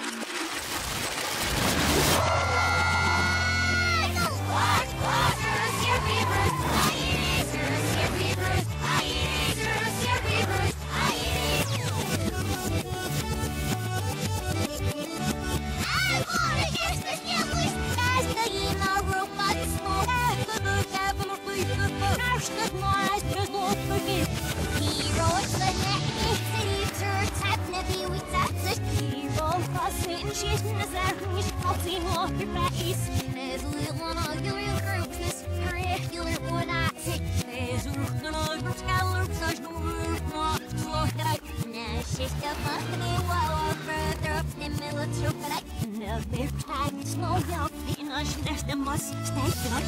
Yeah. شيش نزار مش حاطين وفي الرئيس نازل غنا يلي الكروبسنس ريح يلي ونعسي نازل غنا يتكلم تجنور ما تلوحك ناشيش تفخني ووفر ترفني ملتر فرق نبير تاج سنو يلي ناش نهدم بس ستيشن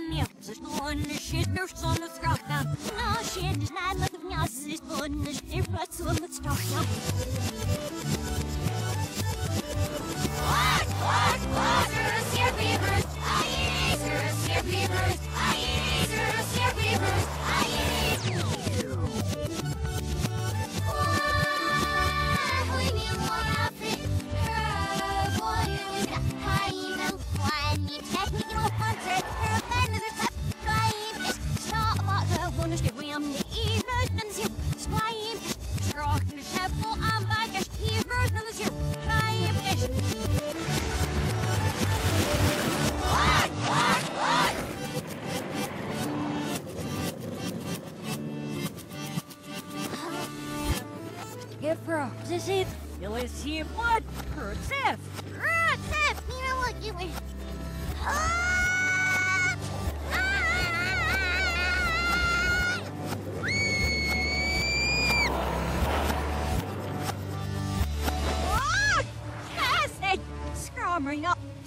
мне Зашли на сон от страха Наши не знают меня Здесь больно жди процент от страха Technical get for a Zif? You'll see what? For Zif! Zif! You know what you were. Ah! Ah! Ah! Ah!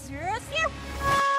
Ah! Ah!